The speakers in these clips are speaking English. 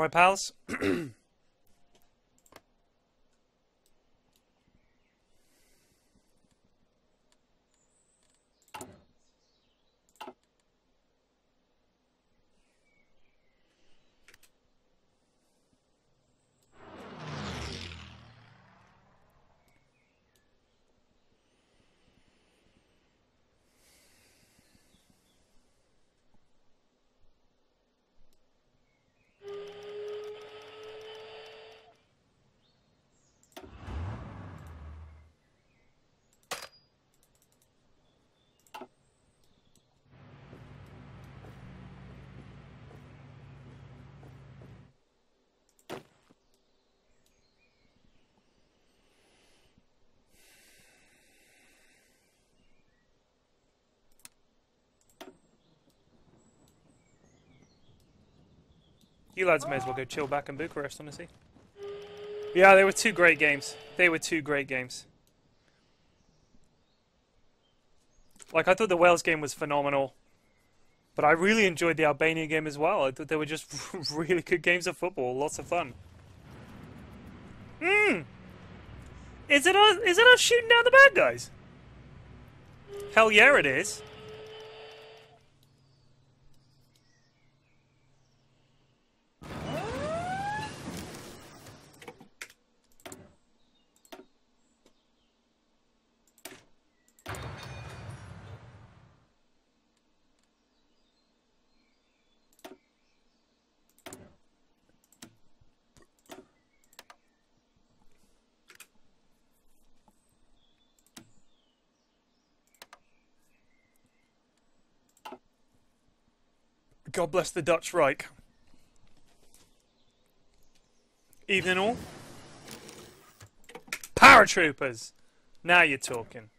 Right, pals. You lads may as well go chill back in Bucharest, honestly. Yeah, they were two great games. They were two great games. Like, I thought the Wales game was phenomenal. But I really enjoyed the Albania game as well. I thought they were just really good games of football. Lots of fun. Mmm! Is it us, is it us shooting down the bad guys? Hell yeah it is. God bless the Dutch Reich. Evening all. Paratroopers! Now you're talking.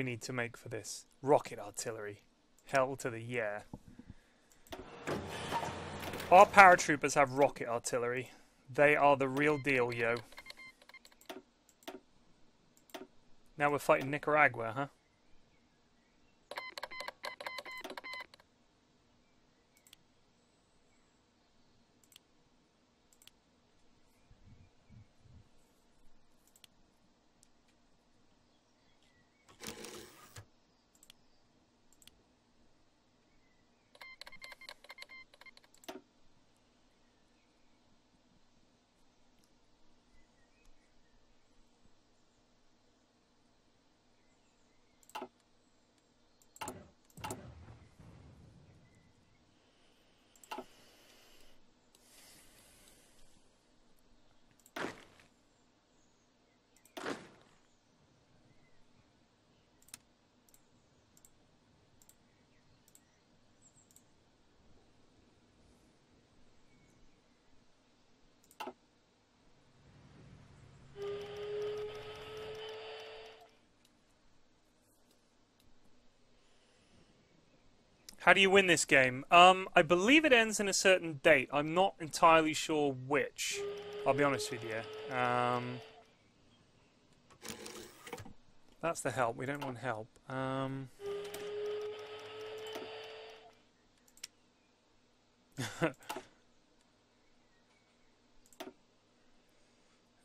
We need to make for this? Rocket artillery. Hell to the yeah. Our paratroopers have rocket artillery. They are the real deal, yo. Now we're fighting Nicaragua, huh? How do you win this game? Um, I believe it ends in a certain date. I'm not entirely sure which. I'll be honest with you. Um, that's the help. We don't want help. Um,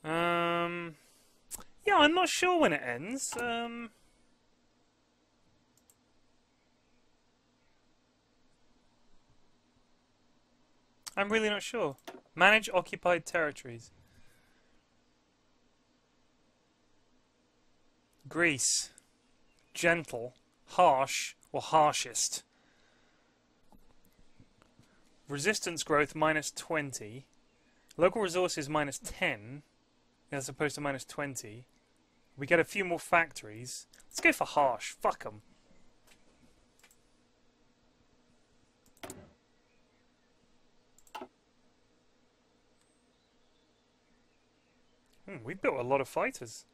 um, yeah, I'm not sure when it ends. Um. I'm really not sure. Manage occupied territories. Greece. Gentle. Harsh or harshest. Resistance growth minus 20. Local resources minus 10 as opposed to minus 20. We get a few more factories. Let's go for harsh. Fuck them. Hmm, we built a lot of fighters.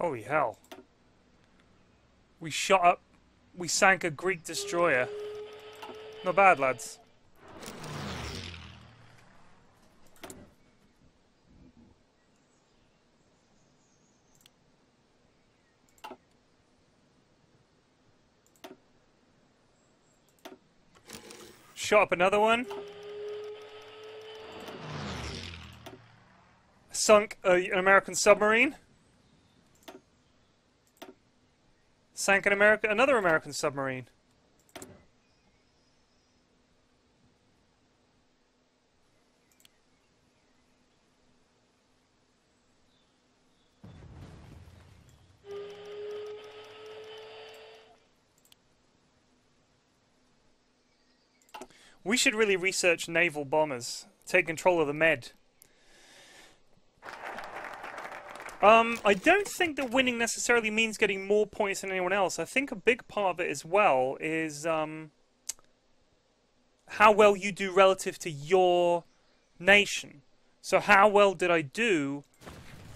Holy hell. We shot up... We sank a Greek destroyer. Not bad, lads. Shot up another one. Sunk a, an American submarine. Sank an America, another American submarine. We should really research naval bombers. Take control of the Med. Um, I don't think that winning necessarily means getting more points than anyone else. I think a big part of it as well is um, how well you do relative to your nation. So how well did I do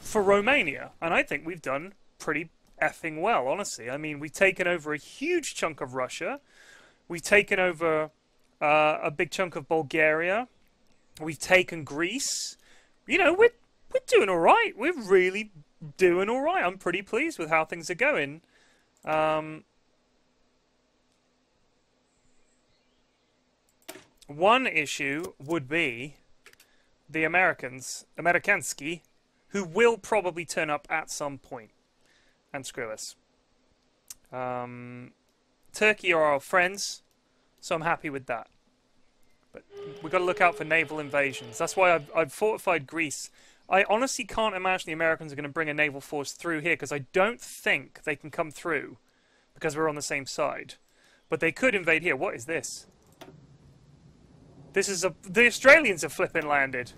for Romania? And I think we've done pretty effing well, honestly. I mean, we've taken over a huge chunk of Russia. We've taken over uh, a big chunk of Bulgaria. We've taken Greece. You know, we're we're doing all right. We're really doing all right. I'm pretty pleased with how things are going. Um, one issue would be the Americans, Amerikanski, who will probably turn up at some point and screw us. Um, Turkey are our friends, so I'm happy with that. But we've got to look out for naval invasions. That's why I've, I've fortified Greece I honestly can't imagine the Americans are going to bring a naval force through here because I don't think they can come through because we're on the same side. But they could invade here. What is this? This is a... The Australians have flipping landed.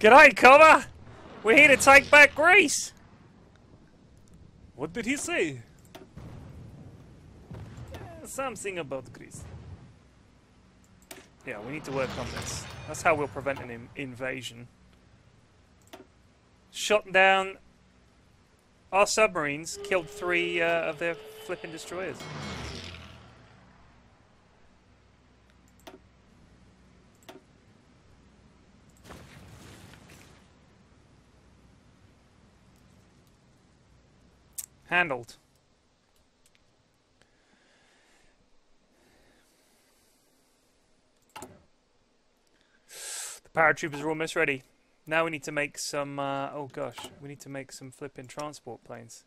G'day, Cobber! We're here to take back Greece! What did he say? Something about Greece. Yeah, we need to work on this. That's how we'll prevent an invasion. Shot down our submarines, killed three uh, of their flipping destroyers. Handled. The paratroopers are almost ready. Now we need to make some, uh, oh gosh, we need to make some flipping transport planes.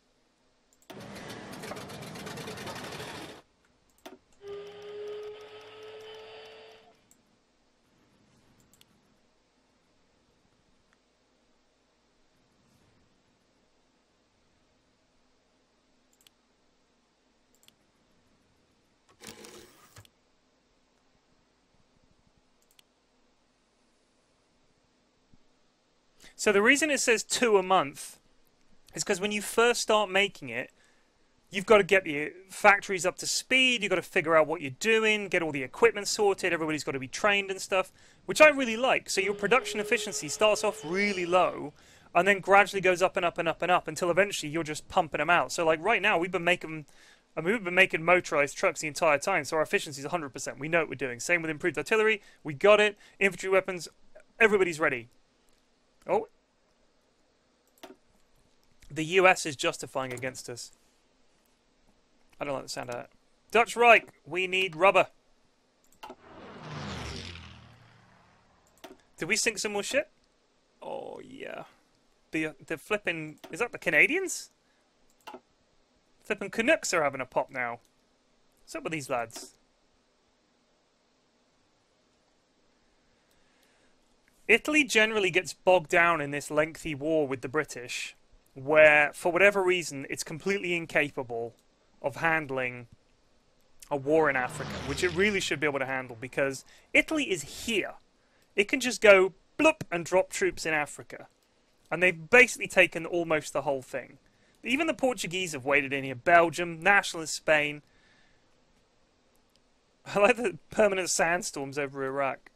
So the reason it says two a month is because when you first start making it, you've got to get the factories up to speed. You've got to figure out what you're doing, get all the equipment sorted. Everybody's got to be trained and stuff, which I really like. So your production efficiency starts off really low and then gradually goes up and up and up and up until eventually you're just pumping them out. So like right now, we've been making. I mean, we've been making motorized trucks the entire time, so our efficiency is 100%. We know what we're doing. Same with improved artillery. We got it. Infantry weapons. Everybody's ready. Oh. The US is justifying against us. I don't like the sound of that. Dutch Reich, we need rubber. Did we sink some more shit? Oh, yeah. The, the flipping... Is that the Canadians? Flipping Canucks are having a pop now. What's up with these lads? Italy generally gets bogged down in this lengthy war with the British, where, for whatever reason, it's completely incapable of handling a war in Africa, which it really should be able to handle because Italy is here. It can just go bloop and drop troops in Africa. And they've basically taken almost the whole thing. Even the Portuguese have waded in here. Belgium, nationalist Spain. I like the permanent sandstorms over Iraq.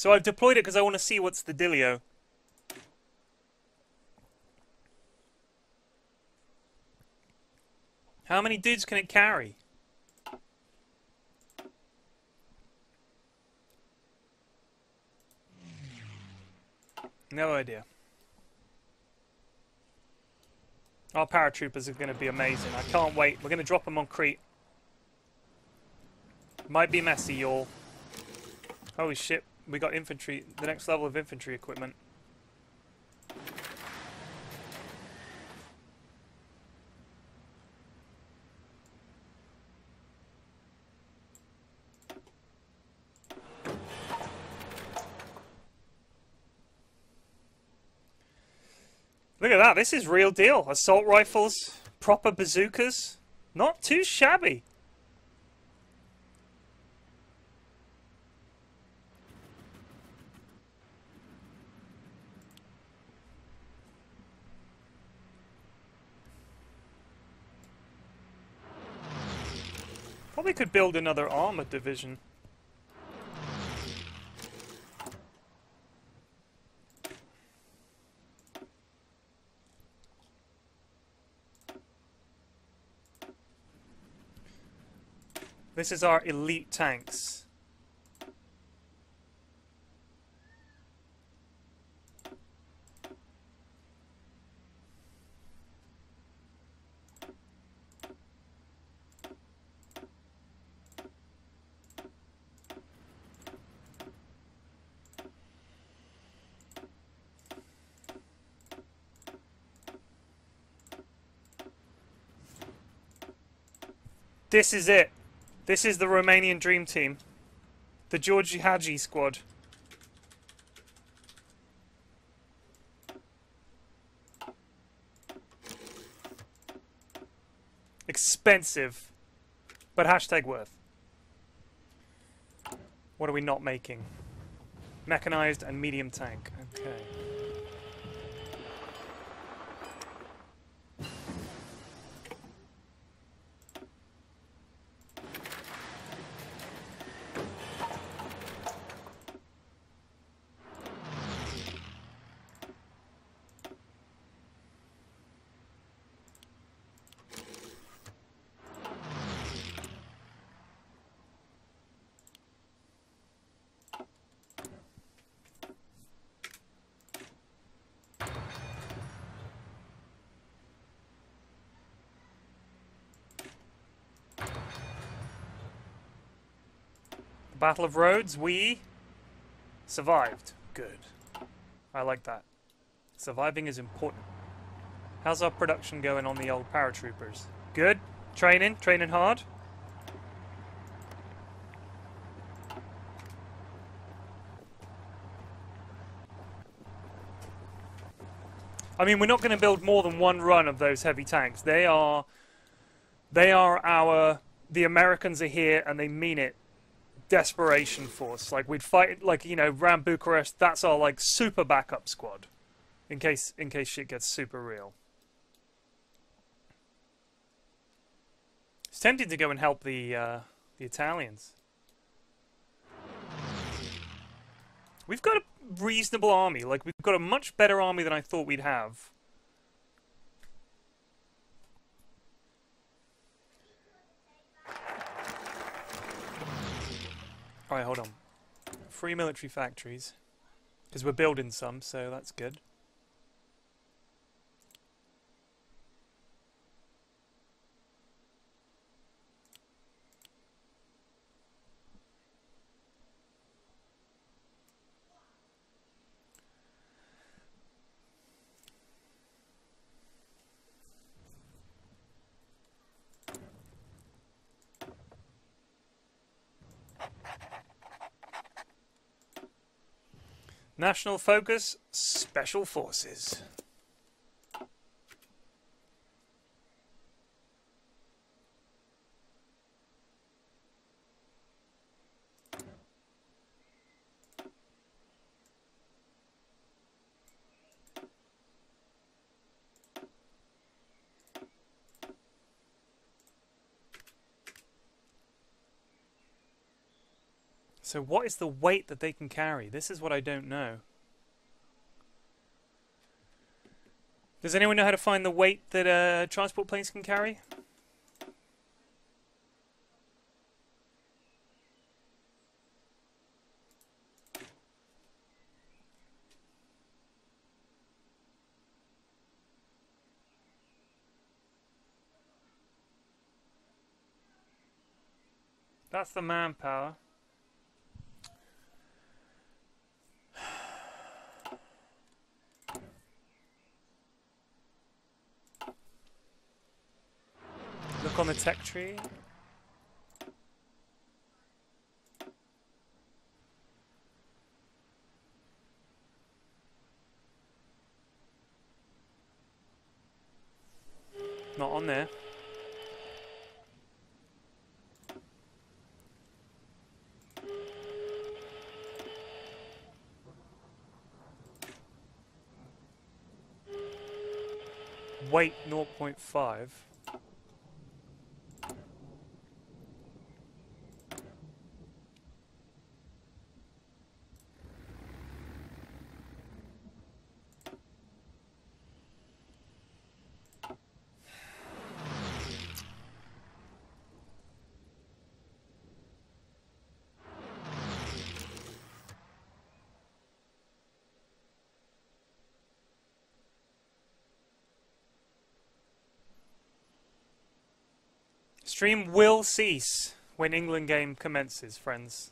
So I've deployed it because I want to see what's the dealio. How many dudes can it carry? No idea. Our paratroopers are going to be amazing. I can't wait. We're going to drop them on Crete. Might be messy, y'all. Holy shit we got infantry, the next level of infantry equipment. Look at that, this is real deal. Assault rifles, proper bazookas. Not too shabby. Probably could build another armored division. This is our elite tanks. This is it. This is the Romanian Dream Team. The Georgi Hagi squad. Expensive, but hashtag worth. What are we not making? Mechanized and medium tank. Okay. Battle of Rhodes, we survived. Good. I like that. Surviving is important. How's our production going on the old paratroopers? Good? Training? Training hard? I mean, we're not going to build more than one run of those heavy tanks. They are, they are our. The Americans are here, and they mean it desperation force. Like we'd fight, like you know, around Bucharest. That's our like super backup squad, in case in case shit gets super real. It's tempting to go and help the uh, the Italians. We've got a reasonable army. Like we've got a much better army than I thought we'd have. Alright, hold on. Free military factories. Because we're building some, so that's good. National Focus, Special Forces. So what is the weight that they can carry? This is what I don't know. Does anyone know how to find the weight that uh, transport planes can carry? That's the manpower. The tech tree. Not on there. Weight 0.5. Stream will cease when England game commences, friends.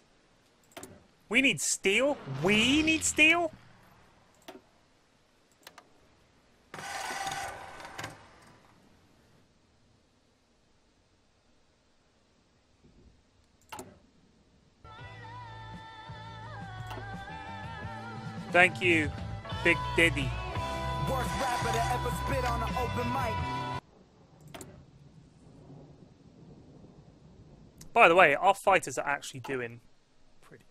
We need steel? We need steel? Thank you, Big Daddy. Worst rapper to ever spit on an open mic. By the way, our fighters are actually doing pretty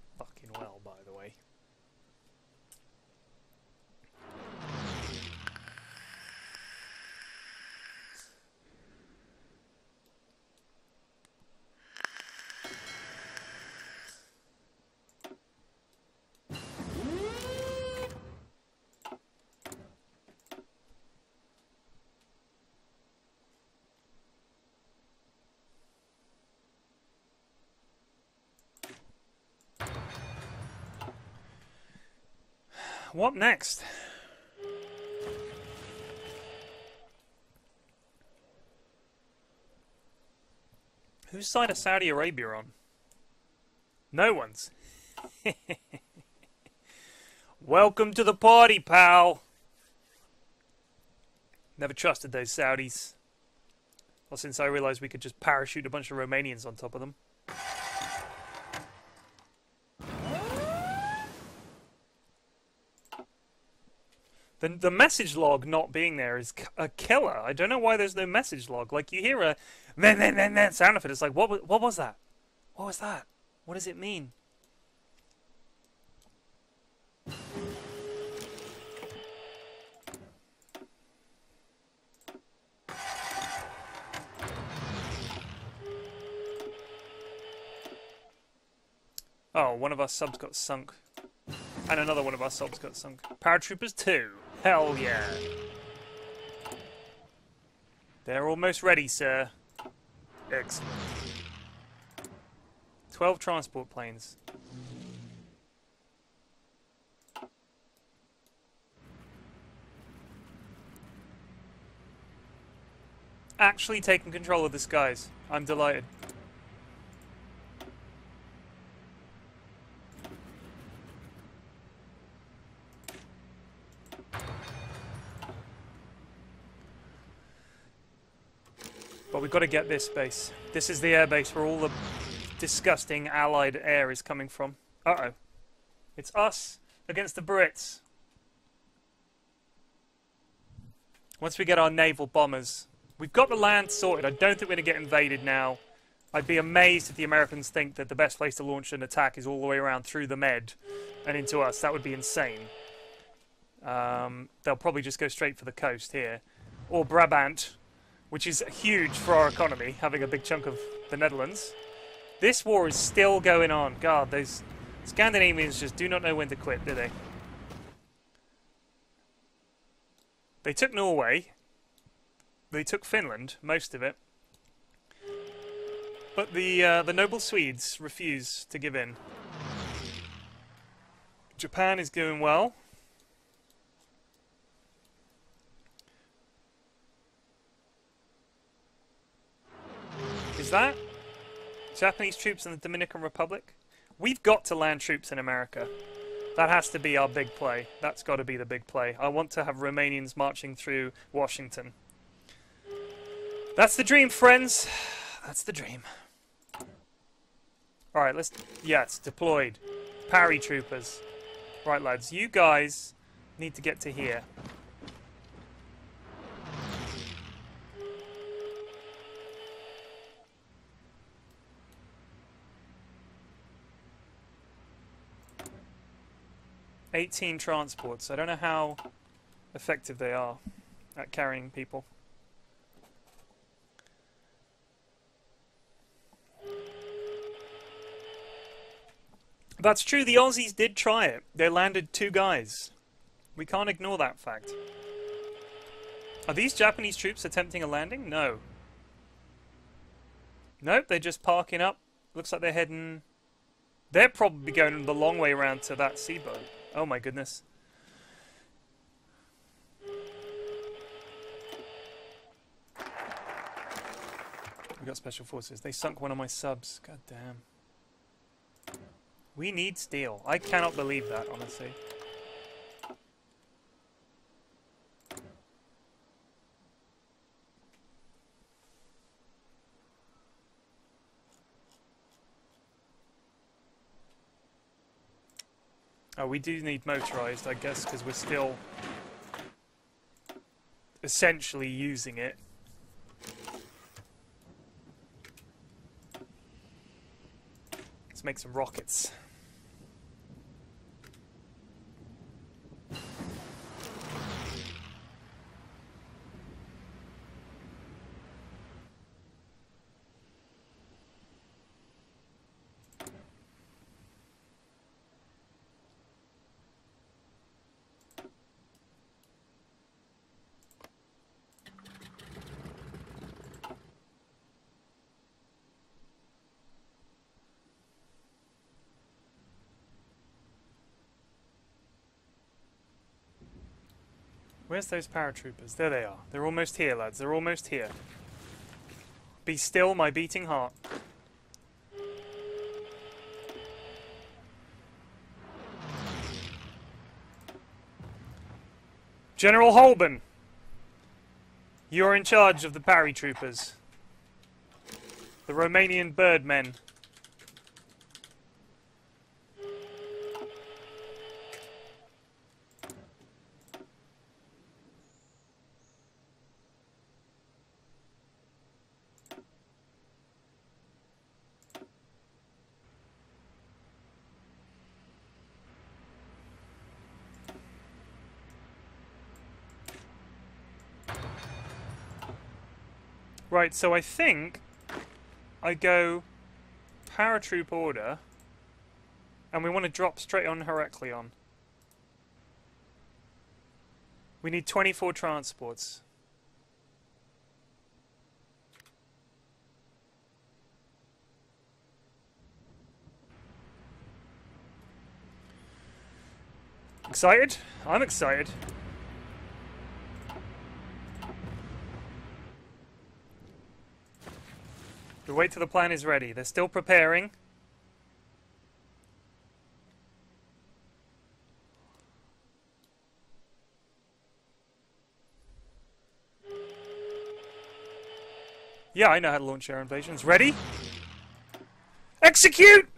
what next? Whose side is Saudi Arabia on? No one's. Welcome to the party, pal. Never trusted those Saudis. Well, since I realized we could just parachute a bunch of Romanians on top of them. The, the message log not being there is a killer. I don't know why there's no message log. Like, you hear a then then then then sound effect. It's like, what, what was that? What was that? What does it mean? Oh, one of our subs got sunk. And another one of our subs got sunk. Paratroopers 2. Hell yeah. They're almost ready, sir. Excellent. 12 transport planes. Actually taking control of the skies. I'm delighted. We've got to get this base. This is the airbase where all the disgusting allied air is coming from. Uh-oh. It's us against the Brits. Once we get our naval bombers. We've got the land sorted. I don't think we're going to get invaded now. I'd be amazed if the Americans think that the best place to launch an attack is all the way around through the Med and into us. That would be insane. Um, they'll probably just go straight for the coast here. Or Brabant, which is huge for our economy, having a big chunk of the Netherlands. This war is still going on. God, those Scandinavians just do not know when to quit, do they? They took Norway. They took Finland, most of it. But the uh, the noble Swedes refuse to give in. Japan is doing well. Is that Japanese troops in the Dominican Republic? We've got to land troops in America. That has to be our big play. That's got to be the big play. I want to have Romanians marching through Washington. That's the dream, friends. That's the dream. Alright, let's... Yes, deployed. Paratroopers. Right, lads, you guys need to get to here. 18 transports. I don't know how effective they are at carrying people. That's true, the Aussies did try it. They landed two guys. We can't ignore that fact. Are these Japanese troops attempting a landing? No. Nope, they're just parking up. Looks like they're heading... They're probably going the long way around to that sea boat. Oh my goodness. We got special forces. They sunk one of my subs. God damn. We need steel. I cannot believe that, honestly. We do need motorized, I guess, because we're still essentially using it. Let's make some rockets. Where's those paratroopers? There they are. They're almost here, lads. They're almost here. Be still, my beating heart. General Holben, you're in charge of the paratroopers. The Romanian birdmen. Right, so I think I go paratroop order and we want to drop straight on Heraklion. We need 24 transports. Excited? I'm excited. We wait till the plan is ready. They're still preparing. Yeah, I know how to launch air invasions. Ready? Execute!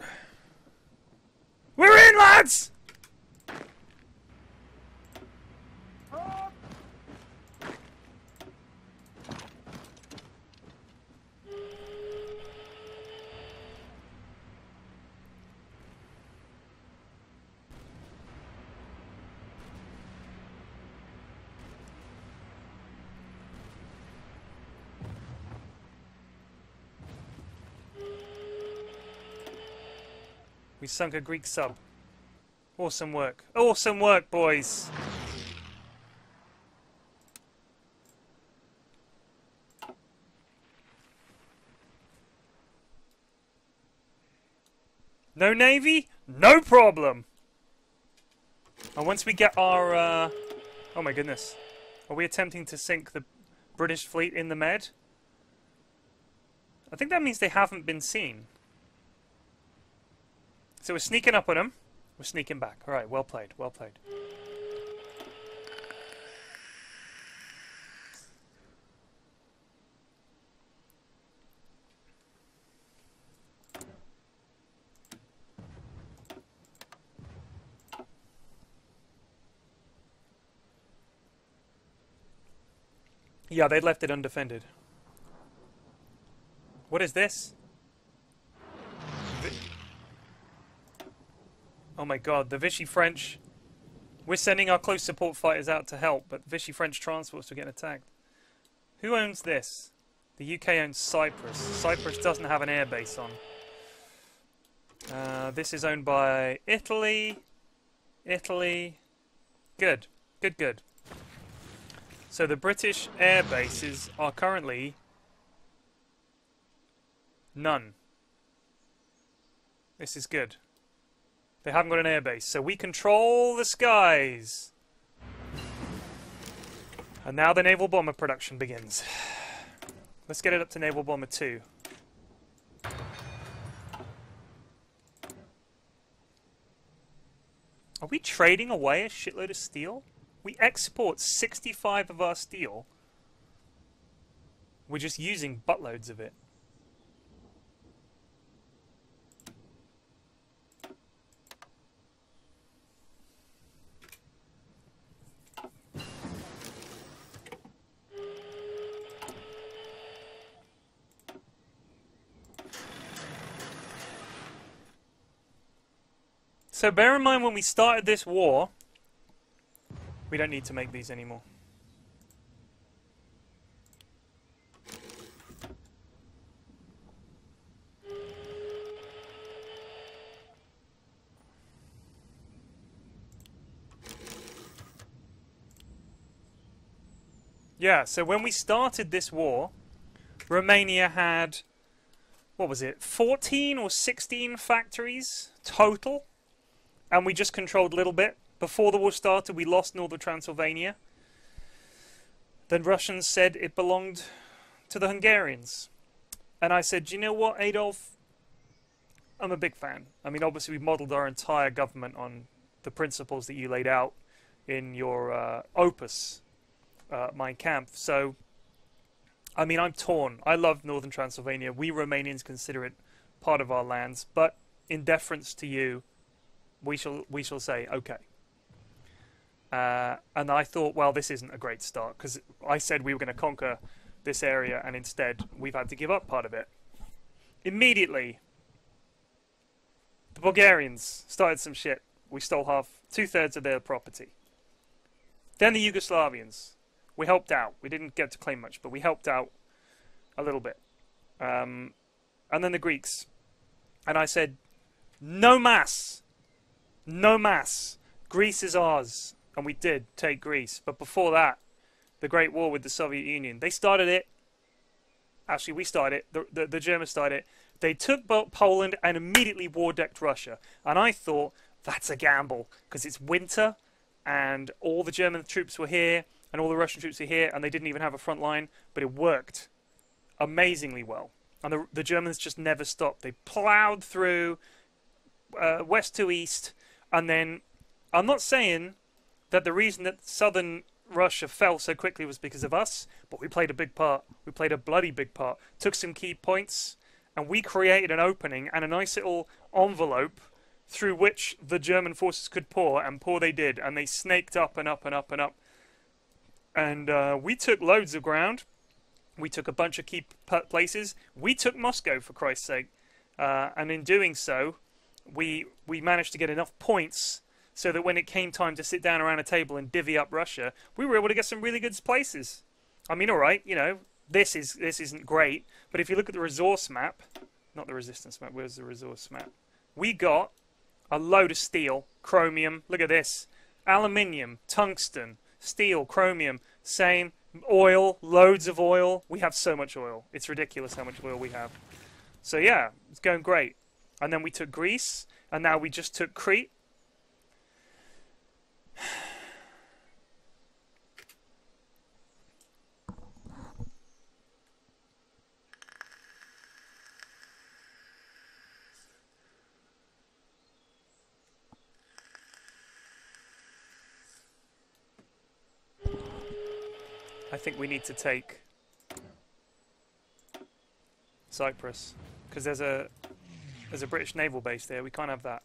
We're in, lads! Sunk a Greek sub. Awesome work. Awesome work, boys. No navy? No problem. And once we get our... Uh... Oh my goodness. Are we attempting to sink the British fleet in the Med? I think that means they haven't been seen. So we're sneaking up on them. We're sneaking back. All right, well played, well played. Yeah, they left it undefended. What is this? Oh my god, the Vichy French. We're sending our close support fighters out to help, but Vichy French transports are getting attacked. Who owns this? The UK owns Cyprus. Cyprus doesn't have an airbase on. Uh, this is owned by Italy. Italy. Good. Good, good. So the British air bases are currently none. This is good. They haven't got an airbase, so we control the skies. And now the naval bomber production begins. Let's get it up to naval bomber 2. Are we trading away a shitload of steel? We export 65 of our steel. We're just using buttloads of it. So bear in mind when we started this war, we don't need to make these anymore. Yeah, so when we started this war, Romania had, what was it, 14 or 16 factories total? And we just controlled a little bit. Before the war started, we lost Northern Transylvania. the Russians said it belonged to the Hungarians. And I said, Do you know what, Adolf? I'm a big fan. I mean, obviously, we modeled our entire government on the principles that you laid out in your uh, opus, uh, Mein Kampf. So, I mean, I'm torn. I love northern Transylvania. We Romanians consider it part of our lands, but in deference to you, we shall we shall say okay. Uh, and I thought, well, this isn't a great start because I said we were going to conquer this area, and instead we've had to give up part of it. Immediately, the Bulgarians started some shit. We stole half, two thirds of their property. Then the Yugoslavians. We helped out. We didn't get to claim much, but we helped out a little bit. Um, and then the Greeks. And I said, no mass. No mass. Greece is ours. And we did take Greece. But before that, the Great War with the Soviet Union, they started it. Actually, we started it. The, the, the Germans started it. They took Poland and immediately war decked Russia. And I thought, that's a gamble because it's winter and all the German troops were here and all the Russian troops were here and they didn't even have a front line, but it worked amazingly well. And the, the Germans just never stopped. They plowed through uh, west to east, and then I'm not saying that the reason that southern Russia fell so quickly was because of us, but we played a big part. We played a bloody big part. Took some key points, and we created an opening and a nice little envelope through which the German forces could pour, and pour they did, and they snaked up and up and up and up. And uh, we took loads of ground. We took a bunch of key places. We took Moscow, for Christ's sake. Uh, and in doing so, we we managed to get enough points so that when it came time to sit down around a table and divvy up Russia, we were able to get some really good places. I mean, all right, you know, this is this isn't great, but if you look at the resource map, not the resistance map, where's the resource map? We got a load of steel, chromium. Look at this, aluminium, tungsten, steel, chromium, same oil, loads of oil. We have so much oil. It's ridiculous how much oil we have. So yeah, it's going great. And then we took Greece, and now we just took Crete. I think we need to take Cyprus because there's a there's a British naval base there. We can't have that.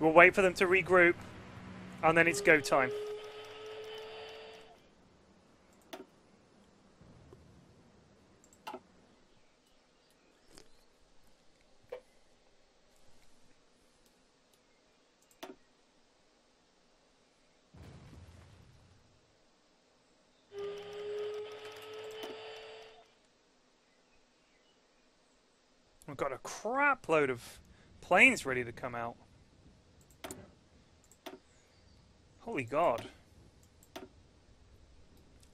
We'll wait for them to regroup, and then it's go time. We've got a crap load of planes ready to come out. Holy God.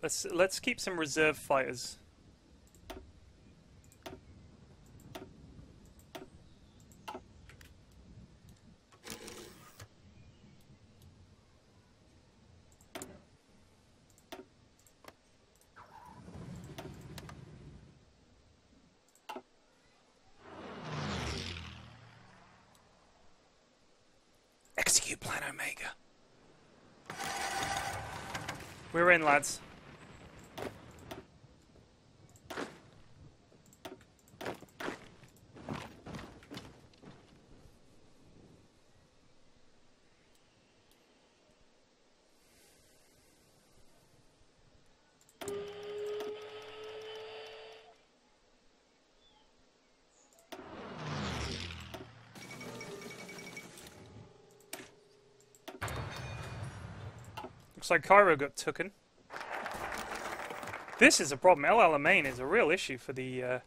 Let's let's keep some reserve fighters. shots. Looks like Cairo got taken. This is a problem. El Alamein is a real issue for the uh,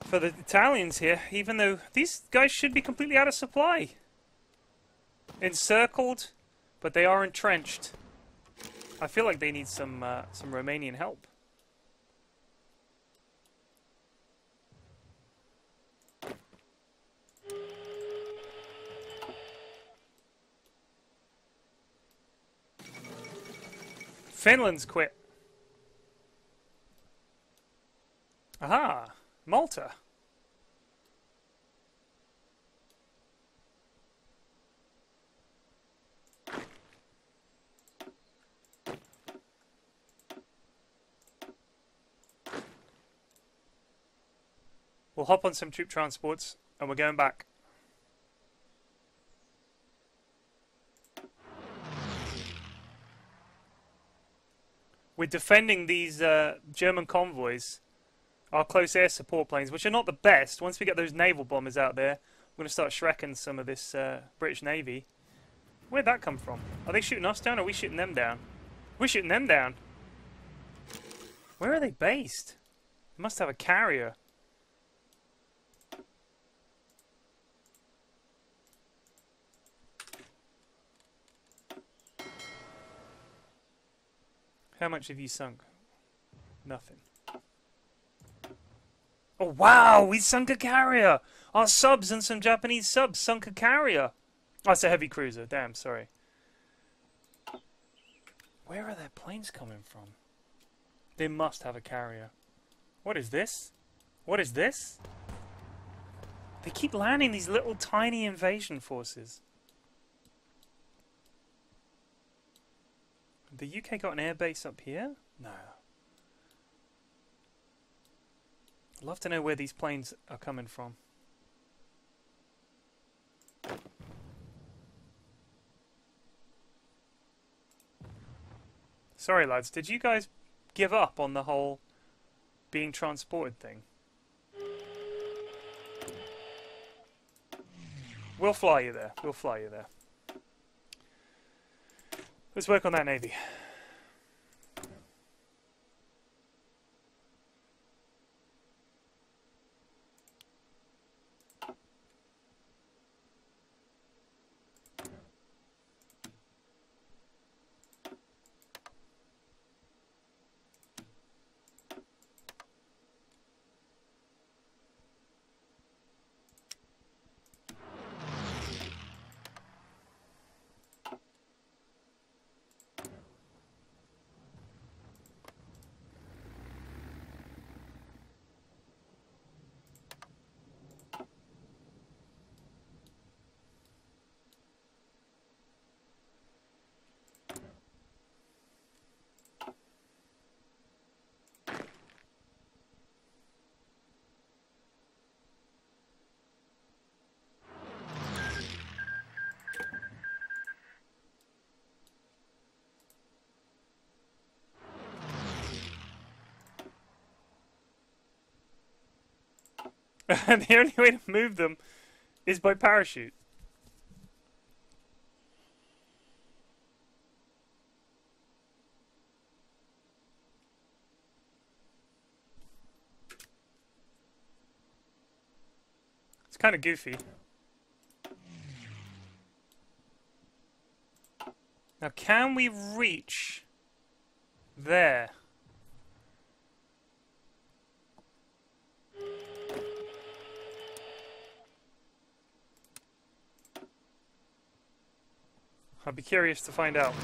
for the Italians here, even though these guys should be completely out of supply. Encircled, but they are entrenched. I feel like they need some uh, some Romanian help. Finland's quit. Aha, Malta. We'll hop on some troop transports and we're going back. We're defending these uh, German convoys, our close air support planes, which are not the best. Once we get those naval bombers out there, we're going to start shrekking some of this uh, British Navy. Where'd that come from? Are they shooting us down or are we shooting them down? We're shooting them down. Where are they based? They must have a carrier. How much have you sunk? Nothing. Oh wow, we sunk a carrier! Our subs and some Japanese subs sunk a carrier! Oh, it's a heavy cruiser, damn, sorry. Where are their planes coming from? They must have a carrier. What is this? What is this? They keep landing these little tiny invasion forces. The UK got an airbase up here? No. I'd love to know where these planes are coming from. Sorry lads, did you guys give up on the whole being transported thing? We'll fly you there. We'll fly you there. Let's work on that navy. and the only way to move them is by parachute. It's kind of goofy. Now, can we reach there? I'll be curious to find out.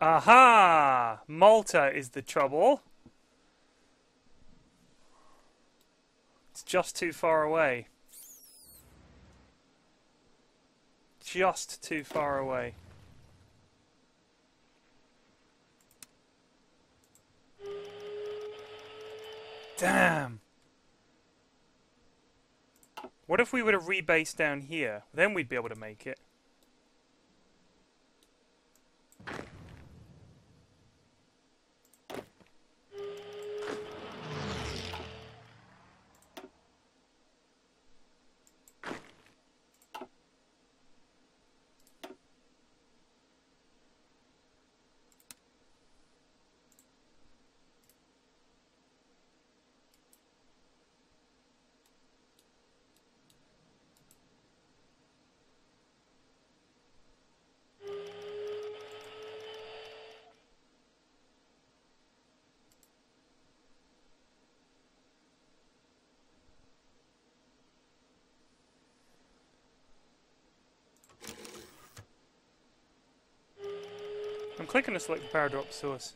Aha! Malta is the trouble. It's just too far away. Just too far away. Damn! What if we were to rebase down here? Then we'd be able to make it. Clicking to select the paradrop source.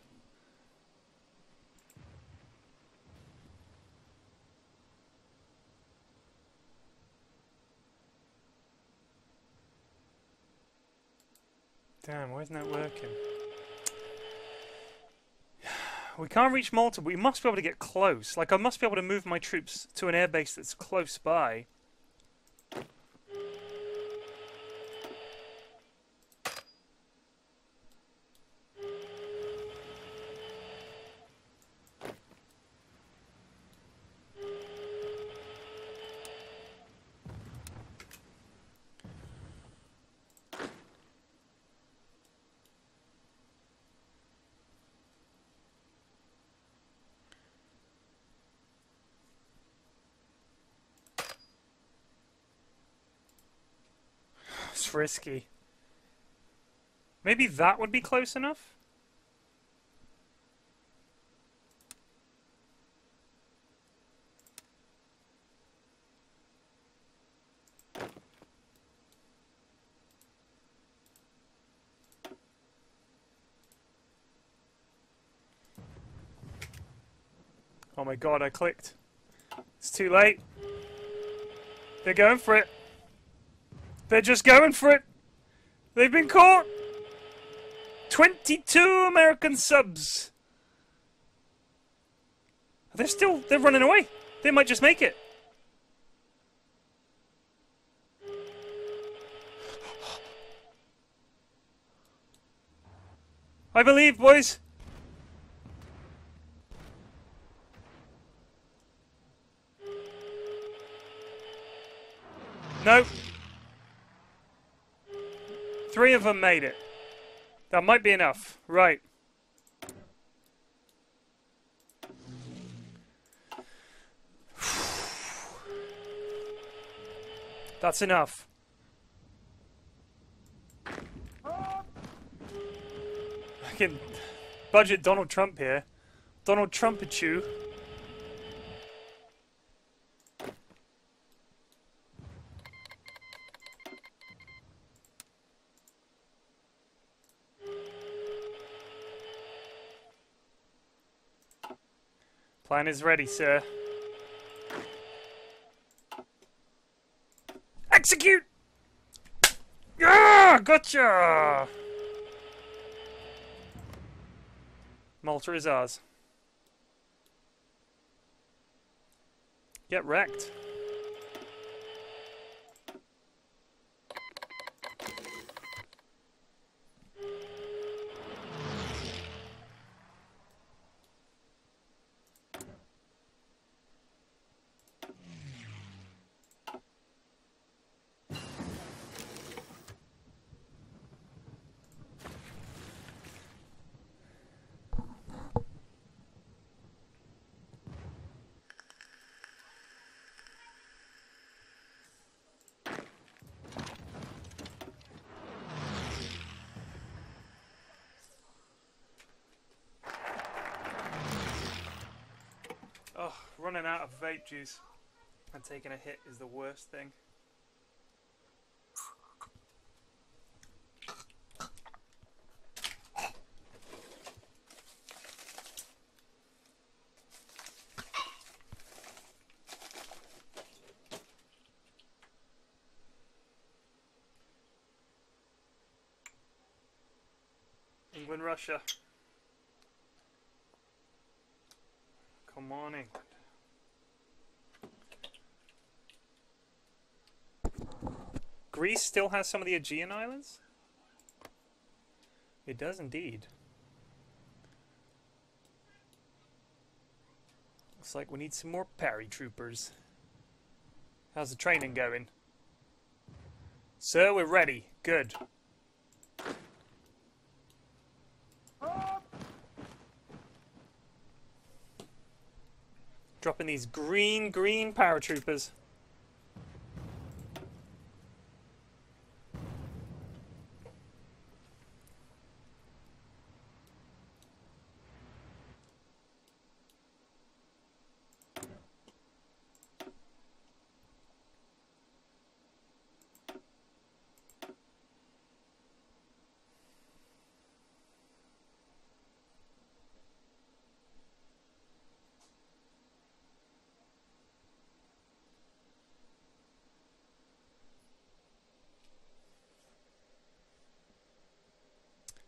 Damn, why isn't that working? We can't reach Malta, but we must be able to get close. Like, I must be able to move my troops to an airbase that's close by. It's risky. Maybe that would be close enough? Oh my god, I clicked. It's too late. They're going for it. They're just going for it. They've been caught. 22 American subs. They're still, they're running away. They might just make it. I believe, boys. No. Three of them made it. That might be enough. Right. That's enough. I can budget Donald Trump here. Donald Trumpichu. Plan is ready, sir. Execute! Yeah, gotcha! Malta is ours. Get wrecked. Oh, running out of vape juice and taking a hit is the worst thing. England, Russia. Come on, England. Greece still has some of the Aegean Islands? It does indeed. Looks like we need some more paratroopers. How's the training going? Sir, we're ready. Good. Dropping these green, green paratroopers.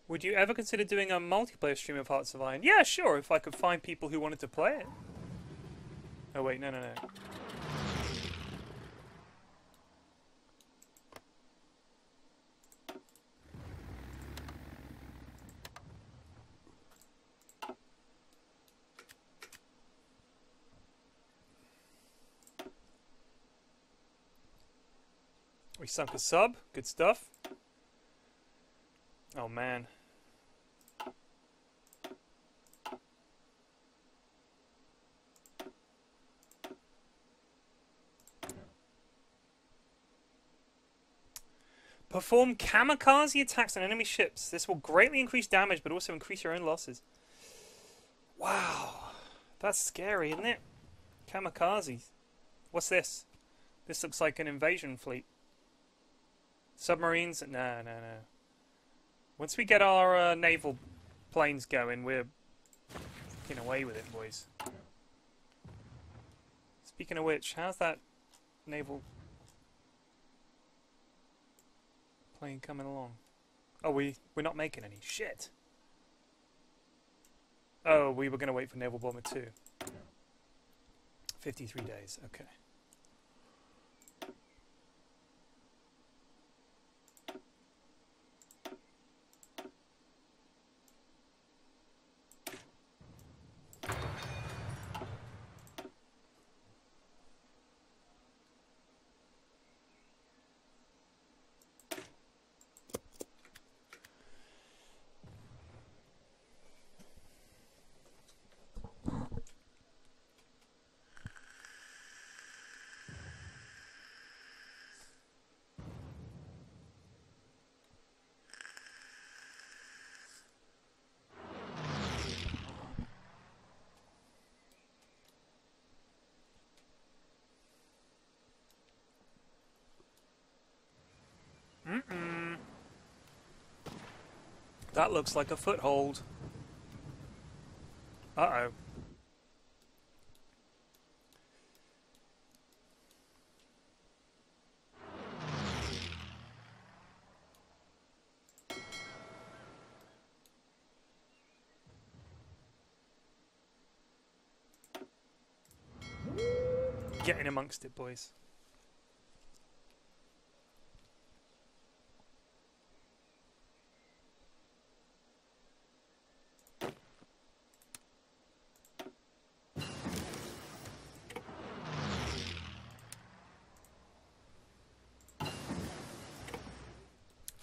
Would you ever consider doing a multiplayer stream of Hearts of Iron? Yeah, sure, if I could find people who wanted to play it. Oh wait, no, no, no. We sunk a sub. Good stuff. Oh man. Perform kamikaze attacks on enemy ships. This will greatly increase damage, but also increase your own losses. Wow. That's scary, isn't it? Kamikaze. What's this? This looks like an invasion fleet. Submarines? No, no, no. Once we get our uh, naval planes going, we're fucking away with it, boys. Speaking of which, how's that naval plane coming along? Oh, we, we're not making any. Shit. Oh, we were going to wait for Naval Bomber 2. 53 days, okay. That looks like a foothold. Uh-oh. Getting amongst it, boys.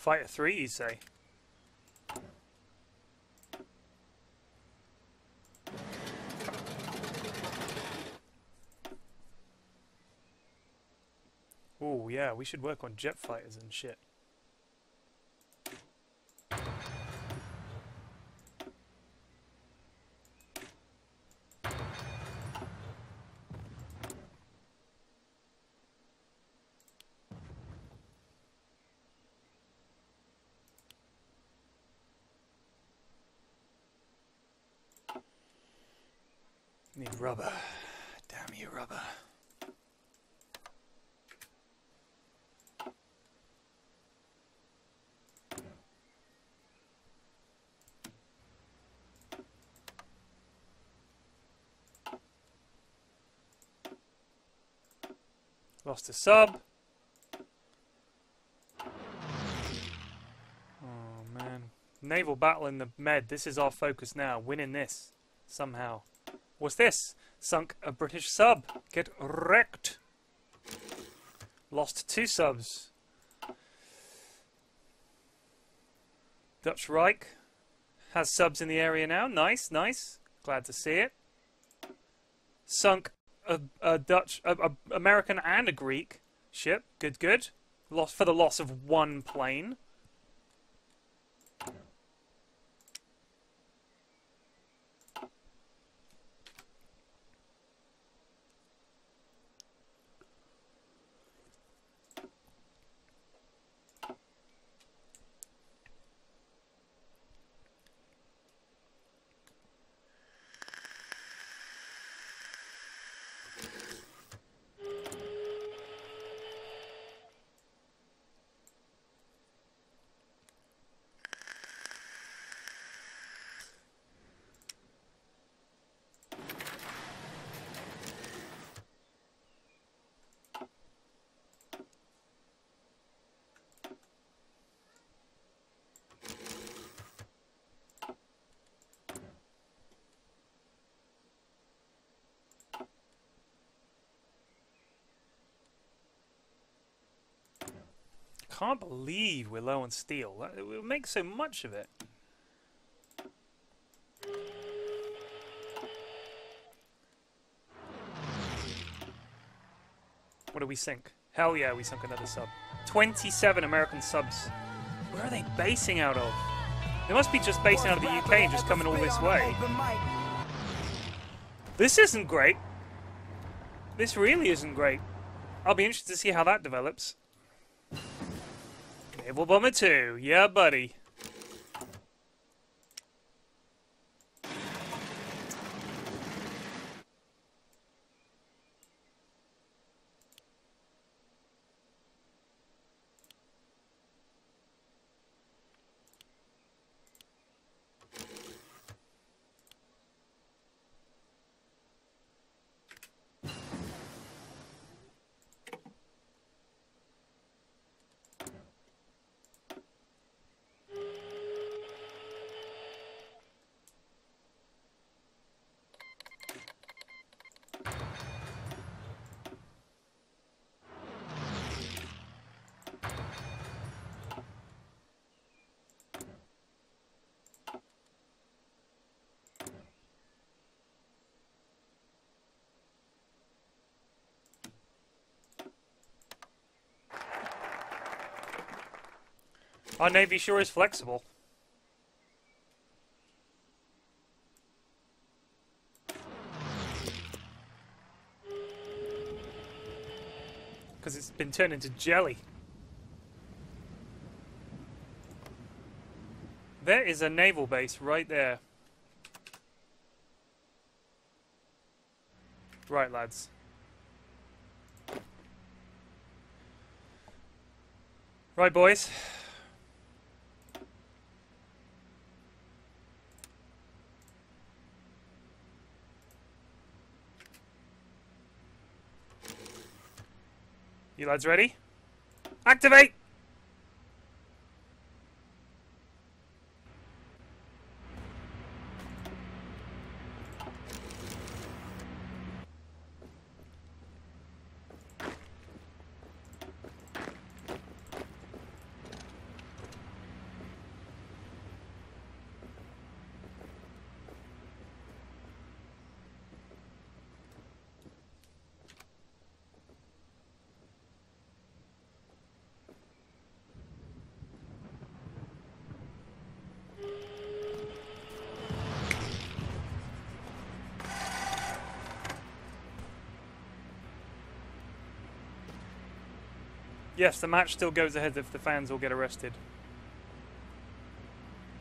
Fighter 3, you say? Oh, yeah, we should work on jet fighters and shit. Need rubber. Damn you, rubber. Lost a sub. Oh man. Naval battle in the med. This is our focus now. Winning this. Somehow. What's this? Sunk a British sub. Get wrecked. Lost two subs. Dutch Reich has subs in the area now. Nice, nice. Glad to see it. Sunk a, a Dutch, a, a American, and a Greek ship. Good, good. Lost for the loss of one plane. Can't believe we're low on steel. That- We make so much of it. What do we sink? Hell yeah, we sunk another sub. 27 American subs. Where are they basing out of? They must be just basing out of the UK and just coming all this way. This isn't great. This really isn't great. I'll be interested to see how that develops. Naval Bomber 2. Yeah, buddy. Our Navy sure is flexible. Because it's been turned into jelly. There is a naval base right there. Right, lads. Right, boys. You lads ready? Activate! Yes, the match still goes ahead if the fans all get arrested.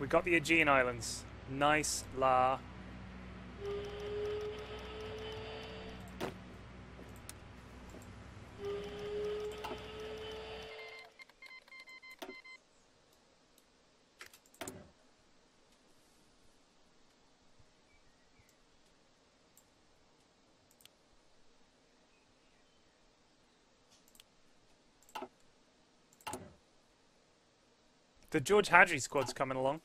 We got the Aegean Islands. Nice la. The George Hadji squad's coming along.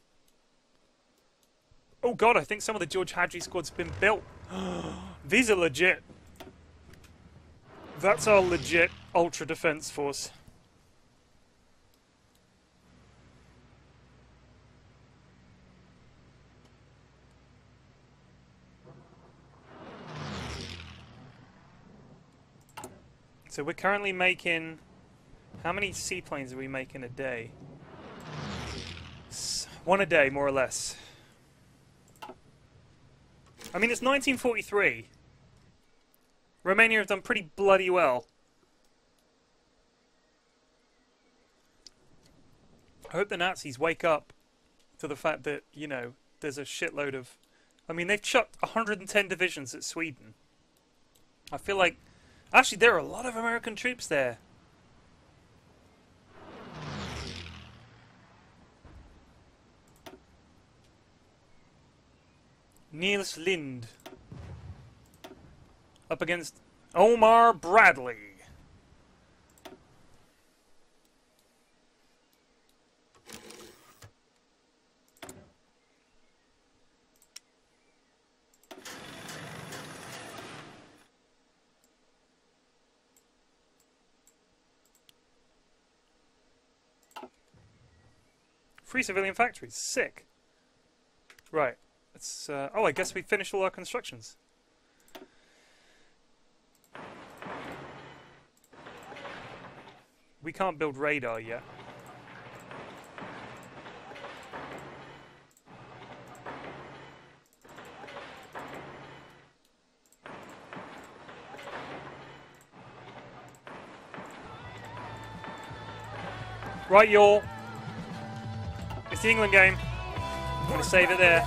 Oh god, I think some of the George Hadji squad's been built. These are legit. That's our legit ultra defense force. So we're currently making... How many seaplanes are we making a day? One a day, more or less. I mean, it's 1943. Romania have done pretty bloody well. I hope the Nazis wake up to the fact that, you know, there's a shitload of. I mean, they've chucked 110 divisions at Sweden. I feel like. Actually, there are a lot of American troops there. Niels Lind. Up against Omar Bradley. Free civilian factories. Sick. Right. Let's. Uh, oh, I guess we finished all our constructions. We can't build radar yet. Right, y'all. It's the England game. I'm going to save it there.